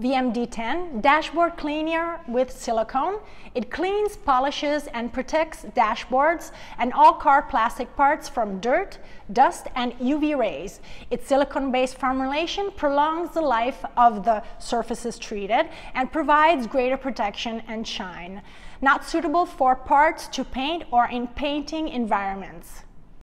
VMD10 dashboard cleaner with silicone. It cleans, polishes, and protects dashboards and all car plastic parts from dirt, dust, and UV rays. Its silicone-based formulation prolongs the life of the surfaces treated and provides greater protection and shine. Not suitable for parts to paint or in painting environments.